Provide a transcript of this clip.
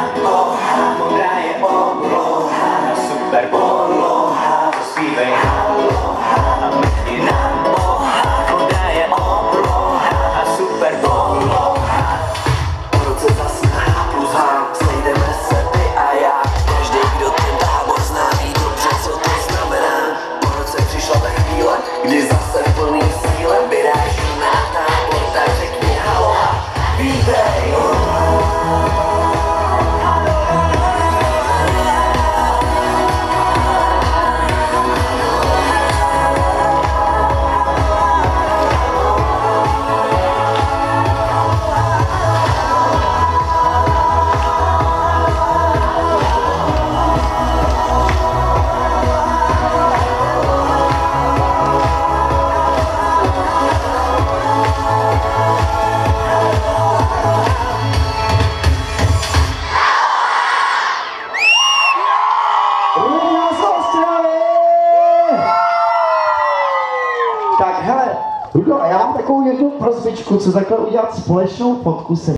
Oh. Hele, Rudo, a já mám takovou jednu prozbičku, co takhle udělat společnou fotku se